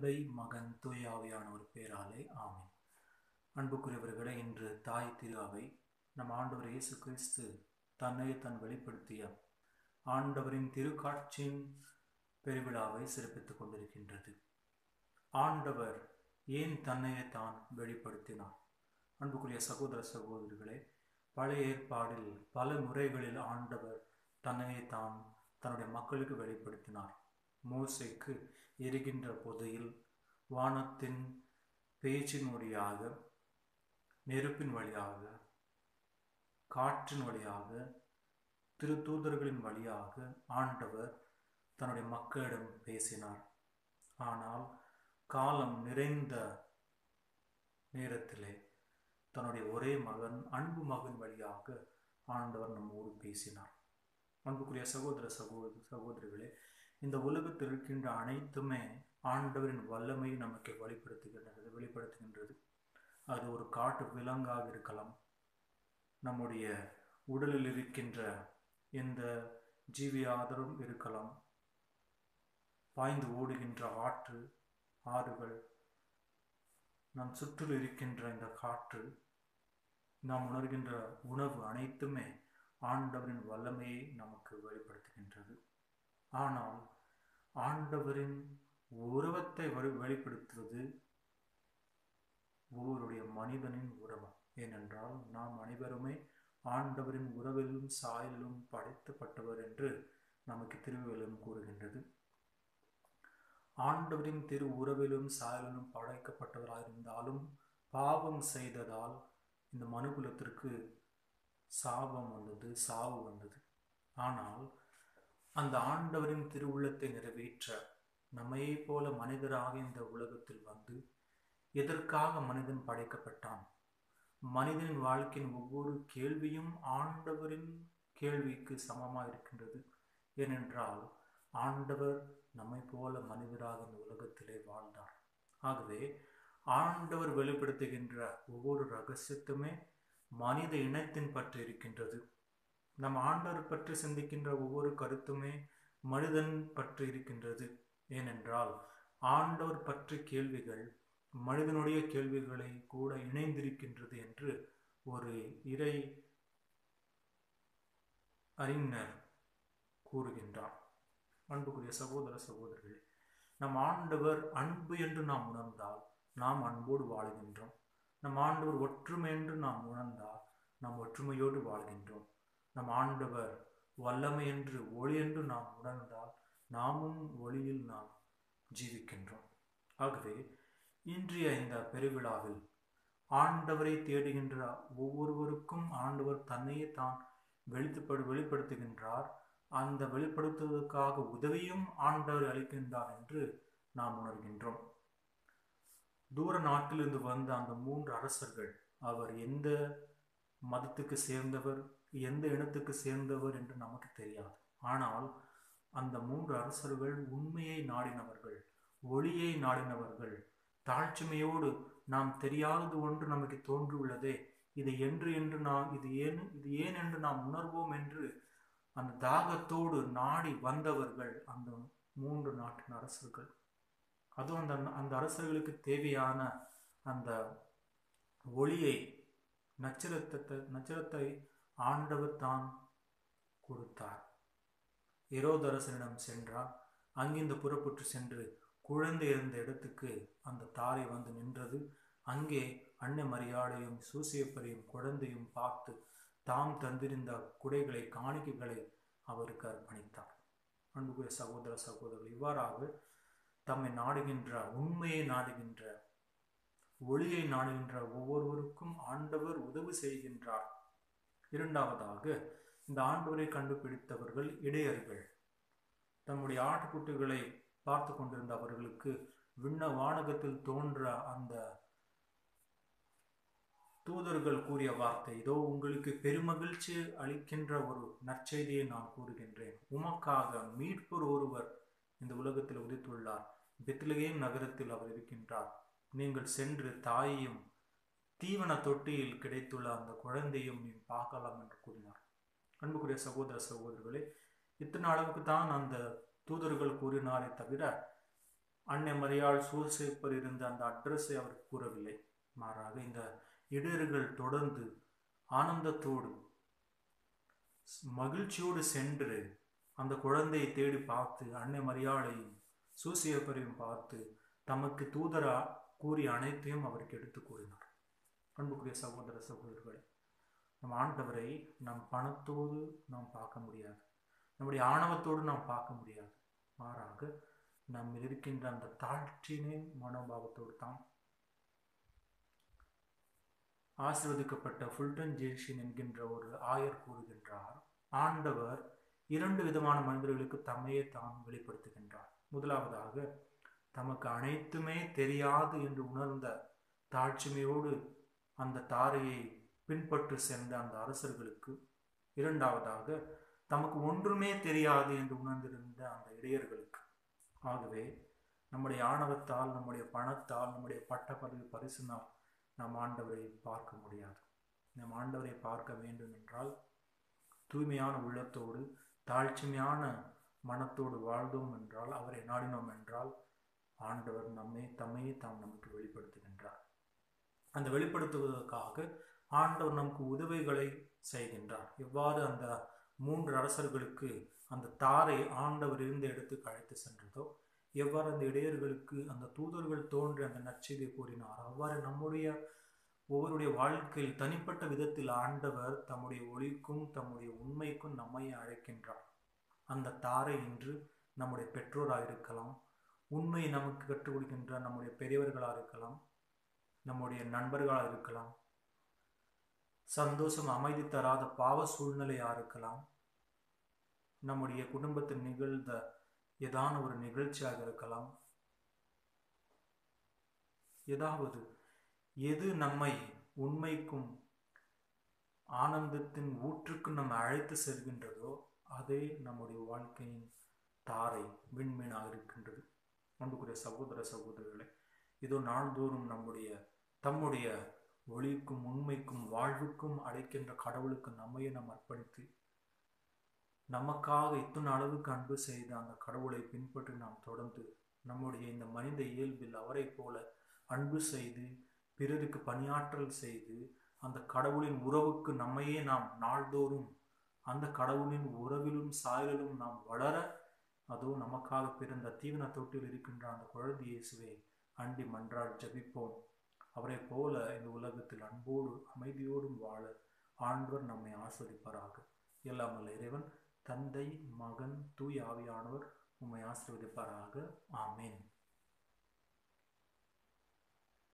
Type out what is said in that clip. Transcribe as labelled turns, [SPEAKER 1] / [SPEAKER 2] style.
[SPEAKER 1] தந்தை மகன் தூயாவியான ஒரு பேராலே ஆமென். அன்புக்குரியவர்களே இன்று தாய் திருவை நம் ஆண்டவர் இயேசு கிறிஸ்து தன்னை தன் வெளிப்படுத்திய ஆண்டவரின் திருக்காட்சியின் பெருவிழாவை சிறப்பித்துக் கொண்டிருக்கின்றது. ஆண்டவர் ஏன் தன்னையே தான் வெளிப்படுத்தினார்? அன்புக்குரிய சகோதர சகோதரிகளே பழைய ஏற்பாடில் பல முறைகளில் ஆண்டவர் தன்னையே தான் தன்னுடைய மக்களுக்கு வெளிப்படுத்தினார். மோசைக்கு எரிகின்ற பொதையில் வானத்தின் பேச்சின் வழியாக நெருப்பின் வழியாக காற்றின் வழியாக திருத்தூதர்களின் வழியாக ஆண்டவர் தன்னுடைய மக்களிடம் பேசினார். ஆனால் காலம் நிறைந்த நேரத்திலே தன்னுடைய ஒரே மகன் அன்பு மகன் வழியாக ஆண்டவர் நம்மோடு பேசினார். அன்புக்குரிய சகோதர சகோதர சகோதரிகளே இந்த உலகத்தில் இருக்கின்ற அனைத்துமே ஆண்டவரின் வல்லமையை நமக்கு வெளிப்படுத்துகின்றது வெளிப்படுத்துகின்றது. அது ஒரு காட்டு விலங்காக இருக்கலாம். நம்முடைய உடலில் இருக்கின்ற எந்த ஆதரவும் இருக்கலாம். பாய்ந்து ஓடுகின்ற ஆற்று ஆறுகள் நம் சுற்றில் இருக்கின்ற இந்த காற்று நாம் உணர்கின்ற உணவு அனைத்துமே ஆண்டவரின் வல்லமையை நமக்கு வெளிப்படுத்துகின்றது. ஆனால் ஆண்டவரின் உருவத்தை வெளிப்படுத்துவது ஒவ்வொருடைய மனிதனின் உறவம் ஏனென்றால் நாம் அனைவருமே ஆண்டவரின் உறவிலும் சாயலிலும் படைக்கப்பட்டவர் என்று நமக்கு திருவிழம் கூறுகின்றது. ஆண்டவரின் திரு உறவிலும் சாயலிலும் படைக்கப்பட்டவராக இருந்தாலும் பாவம் செய்ததால் இந்த மனுகுலத்திற்கு சாபம் வந்தது சாவு வந்தது. ஆனால் அந்த ஆண்டவரின் திருவுள்ளத்தை நிறைவேற்ற நம்மையே போல மனிதராக இந்த உலகத்தில் வந்து எதற்காக மனிதன் படைக்கப்பட்டான்? மனிதனின் வாழ்க்கையின் ஒவ்வொரு கேள்வியும் ஆண்டவரின் கேள்விக்கு சமமாக இருக்கின்றது. ஏனென்றால் ஆண்டவர் நம்மை போல மனிதராக இந்த உலகத்திலே வாழ்ந்தார். ஆகவே ஆண்டவர் வெளிப்படுத்துகின்ற ஒவ்வொரு ரகசியத்துமே மனித இனத்தின் பற்றி இருக்கின்றது. நம் ஆண்டவர் பற்றி சிந்திக்கின்ற ஒவ்வொரு கருத்துமே மனிதன் பற்றி இருக்கின்றது. ஏனென்றால் ஆண்டவர் பற்றி கேள்விகள் மனிதனுடைய கேள்விகளை கூட இணைந்திருக்கின்றது என்று ஒரு இறை அறிஞர் கூறுகின்றார். அன்புக்குரிய சகோதர சகோதரர்களே நம் ஆண்டவர் அன்பு என்று நாம் உணர்ந்தால் நாம் அன்போடு வாழ்கின்றோம். நம் ஆண்டவர் ஒற்றுமை என்று நாம் உணர்ந்தால் நாம் ஒற்றுமையோடு வாழ்கின்றோம். நம் ஆண்டவர் வல்லமை என்று ஒளி என்று நாம் உணர்ந்தால் நாமும் ஒளியில் நாம் ஜீவிக்கின்றோம். ஆகவே இன்றைய இந்த பெருவிழாவில் ஆண்டவரை தேடுகின்ற ஒவ்வொருவருக்கும் ஆண்டவர் தன்னையே தான் வெளிப்படு வெளிப்படுத்துகின்றார். அந்த வெளிப்படுத்துவதற்காக உதவியும் ஆண்டவர் அளிக்கின்றார் என்று நாம் உணர்கின்றோம். தூர நாட்டிலிருந்து வந்த அந்த மூன்று அரசர்கள் அவர் எந்த மதத்துக்கு சேர்ந்தவர் எந்த இனத்துக்கு சேர்ந்தவர் என்று நமக்கு தெரியாது. ஆனால் அந்த மூன்று அரசர்கள் உண்மையை நாடினவர்கள் ஒளியை நாடினவர்கள் தாழ்ச்சிமையோடு நாம் தெரியாதது ஒன்று நமக்கு தோன்றியுள்ளதே. இது என்று என்று நாம் இது ஏன் இது ஏன் என்று நாம் உணர்வோம் என்று அந்த தாகத்தோடு நாடி வந்தவர்கள் அந்த மூன்று நாட்டின் அரசர்கள். அதுவும் அந்த அந்த அரசர்களுக்கு தேவையான அந்த ஒளியை நட்சத்திரத்தை நட்சத்திரத்தை ஆண்டவர் தான் கொடுத்தார். எரோதரசனிடம் சென்றார். அங்கிருந்து புறப்பட்டு சென்று குழந்தை இருந்த இடத்துக்கு அந்த தாரை வந்து நின்றது. அங்கே அன்னை மரியாதையும் சூசியப்பரையும் குழந்தையும் பார்த்து தாம் தந்திருந்த குடைகளை காணிக்கைகளை அவருக்கு அர்ப்பணித்தார். அன்புக்குரிய சகோதர சகோதரர்கள் இவ்வாறாக தம்மை நாடுகின்ற உண்மையை நாடுகின்ற ஒளியை நாடுகின்ற ஒவ்வொருவருக்கும் ஆண்டவர் உதவி செய்கின்றார். இரண்டாவதாக இந்த ஆண்டவரை கண்டுபிடித்தவர்கள் இடையர்கள். தம்முடைய ஆட்டுக்குட்டிகளை பார்த்து கொண்டிருந்த அவர்களுக்கு விண்ண வானகத்தில் தோன்ற அந்த தூதர்கள் கூறிய வார்த்தை இதோ உங்களுக்கு பெருமகிழ்ச்சி அளிக்கின்ற ஒரு நற்செய்தியை நான் கூறுகின்றேன். உமக்காக மீட்பர் ஒருவர் இந்த உலகத்தில் உதித்துள்ளார். பெத்லகேம் நகரத்தில் அவர் இருக்கின்றார். நீங்கள் சென்று தாயையும் தீவன தொட்டியில் கிடைத்துள்ள அந்த குழந்தையும் நீ பார்க்கலாம் என்று கூறினார். அன்புக்குரிய சகோதர சகோதரர்களே இத்தனை அளவுக்கு தான் அந்த தூதர்கள் கூறினாரே தவிர அன்னை மரியாள் சூசேப்பர் இருந்த அந்த அட்ரஸை அவர் கூறவில்லை. மாறாக இந்த இடையர்கள் தொடர்ந்து ஆனந்தத்தோடு மகிழ்ச்சியோடு சென்று அந்த குழந்தையை தேடி பார்த்து அன்னை மரியாளையும் சூசியப்பரையும் பார்த்து தமக்கு தூதரா கூறிய அனைத்தையும் அவருக்கு எடுத்து கூறினார். அன்புக்குரிய சகோதர சகோதரர்களே நம் ஆண்டவரை நம் பணத்தோடு நாம் பார்க்க முடியாது. நம்முடைய ஆணவத்தோடு நாம் பார்க்க முடியாது. மாறாக நம்ம இருக்கின்ற அந்த தாழ்ச்சியினை மனோபாவத்தோடு தான் ஆசிர்வதிக்கப்பட்ட ஃபுல்டன் ஜேஷின் என்கின்ற ஒரு ஆயர் கூறுகின்றார் ஆண்டவர் இரண்டு விதமான மனிதர்களுக்கு தம்மையே தான் வெளிப்படுத்துகின்றார். முதலாவதாக தமக்கு அனைத்துமே தெரியாது என்று உணர்ந்த தாழ்ச்சிமையோடு அந்த தாரையை பின்பற்று சென்ற அந்த அரசர்களுக்கு இரண்டாவதாக தமக்கு ஒன்றுமே தெரியாது என்று உணர்ந்திருந்த அந்த இடையர்களுக்கு. ஆகவே நம்முடைய ஆணவத்தால் நம்முடைய பணத்தால் நம்முடைய பட்ட பதவி நாம் நம் ஆண்டவரை பார்க்க முடியாது. நம் ஆண்டவரை பார்க்க வேண்டும் என்றால் தூய்மையான உள்ளத்தோடு தாழ்ச்சிமையான மனத்தோடு வாழ்ந்தோம் என்றால் அவரை நாடினோம் என்றால் ஆண்டவர் நம்மை தம்மையே தாம் நமக்கு வெளிப்படுத்துகின்றார். அந்த வெளிப்படுத்துவதற்காக ஆண்டவர் நமக்கு உதவிகளை செய்கின்றார். எவ்வாறு அந்த மூன்று அரசர்களுக்கு அந்த தாரை ஆண்டவர் இருந்த இடத்துக்கு அழைத்து சென்றதோ எவ்வாறு அந்த இடையர்களுக்கு அந்த தூதர்கள் தோன்றி அந்த நற்செய்தியை கூறினார் அவ்வாறு நம்முடைய ஒவ்வொருடைய வாழ்க்கையில் தனிப்பட்ட விதத்தில் ஆண்டவர் தம்முடைய ஒளிக்கும் தம்முடைய உண்மைக்கும் நம்மை அழைக்கின்றார். அந்த தாரை இன்று நம்முடைய பெற்றோராக இருக்கலாம் உண்மையை நமக்கு கற்றுக் கொடுக்கின்ற நம்முடைய பெரியவர்களாக இருக்கலாம் நம்முடைய நண்பர்களாக இருக்கலாம். சந்தோஷம் அமைதி தராத பாவ சூழ்நிலையாக இருக்கலாம். நம்முடைய குடும்பத்தில் நிகழ்ந்த ஏதான ஒரு நிகழ்ச்சியாக இருக்கலாம். ஏதாவது எது நம்மை உண்மைக்கும் ஆனந்தத்தின் ஊற்றுக்கு நம்ம அழைத்து செல்கின்றதோ அதே நம்முடைய வாழ்க்கையின் தாரை விண்மீனாக இருக்கின்றது. அன்புக்குரிய சகோதர சகோதரர்களே இதோ நாள்தோறும் நம்முடைய தம்முடைய ஒளிக்கும் உண்மைக்கும் வாழ்வுக்கும் அழைக்கின்ற கடவுளுக்கு நம்மையை நாம் அர்ப்பணித்து நமக்காக இத்தனை அளவுக்கு அன்பு செய்த அந்த கடவுளை பின்பற்றி நாம் தொடர்ந்து நம்முடைய இந்த மனித இயல்பில் அவரை போல அன்பு செய்து பிறருக்கு பணியாற்றல் செய்து அந்த கடவுளின் உறவுக்கு நம்மையே நாம் நாள்தோறும் அந்த கடவுளின் உறவிலும் சாயலிலும் நாம் வளர அதுவும் நமக்காக பிறந்த தீவன தொட்டில் இருக்கின்ற அந்த குழந்தை இயேசுவை அண்டி மன்றால் ஜபிப்போம். அவரை போல இந்த உலகத்தில் அன்போடு அமைதியோடும் வாழ ஆண்டவர் நம்மை ஆஸ்வதிப்பாராக எல்லாம் இறைவன் தந்தை மகன் தூய் ஆவியானவர் உம்மை ஆசிர்வதிப்பாராக. ஆமேன்.